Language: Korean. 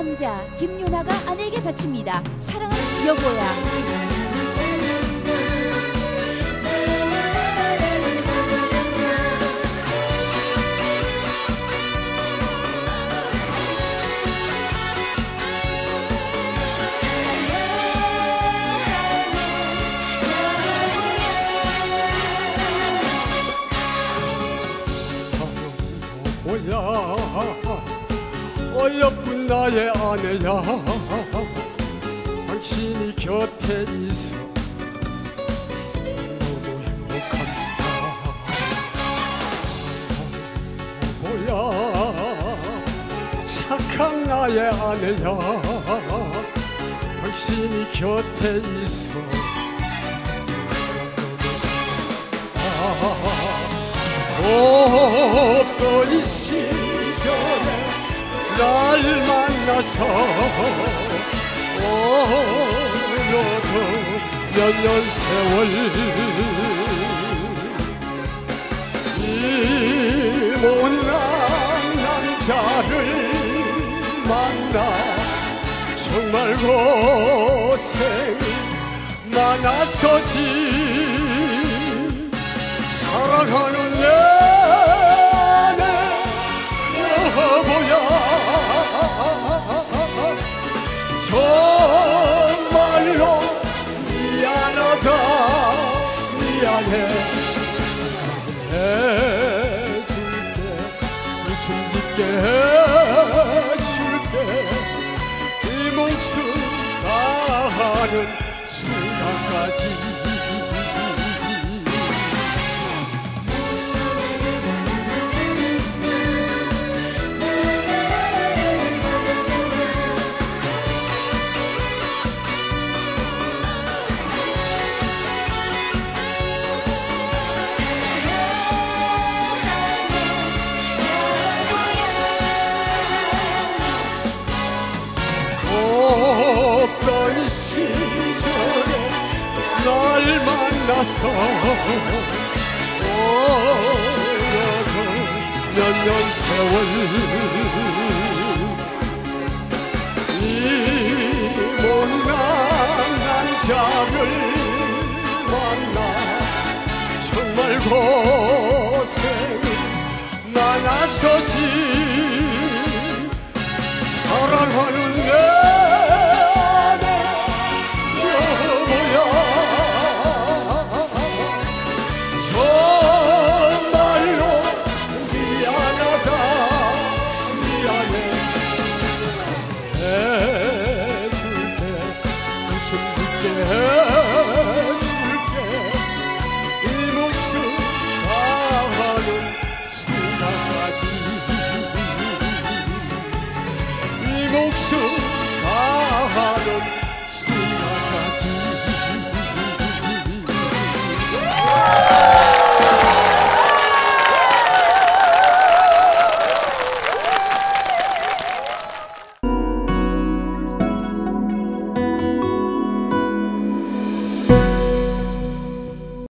남자 김윤아가 아내에게 바칩니다. 사랑하는 여보야. 뭐야 어여쁜 나의 아내야. 당신이 곁에 있어 너무 행복합니다. 뭐야 착한 나의 아내야. 당신이 곁에 있어 없던 시 만나서 어려도 몇 년 세월 이 못난 남자를 만나 정말 고생 많았었지. 사랑하는 내 정말로 미안하다 미안해. 해줄게 웃음 짓게 해줄게. 이 목숨 다하는 순간까지 날 만나서 어려도 몇년 세월 이 못난 남자를 만나 정말 고생 많았었지 사랑하는 내 짓게 해줄게. 이 목숨 다하는 순간까지. 이 목숨 다하는